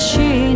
去。